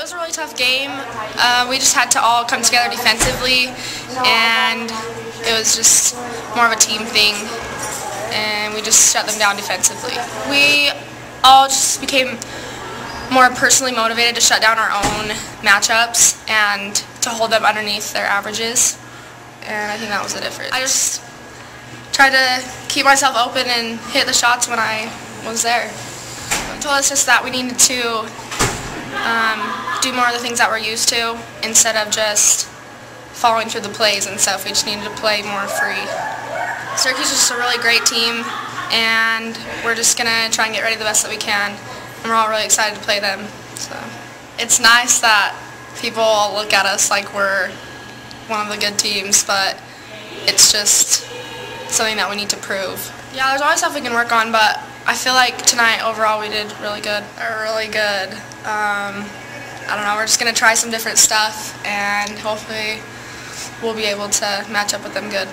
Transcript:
It was a really tough game. Uh, we just had to all come together defensively, and it was just more of a team thing, and we just shut them down defensively. We all just became more personally motivated to shut down our own matchups and to hold them underneath their averages, and I think that was the difference. I just tried to keep myself open and hit the shots when I was there. It told us just that we needed to do more of the things that we're used to instead of just following through the plays and stuff. We just needed to play more free. Syracuse is just a really great team, and we're just going to try and get ready the best that we can. And we're all really excited to play them. So It's nice that people look at us like we're one of the good teams, but it's just something that we need to prove. Yeah, there's always stuff we can work on, but I feel like tonight overall we did really good. Really good. Um, I don't know, we're just going to try some different stuff and hopefully we'll be able to match up with them good.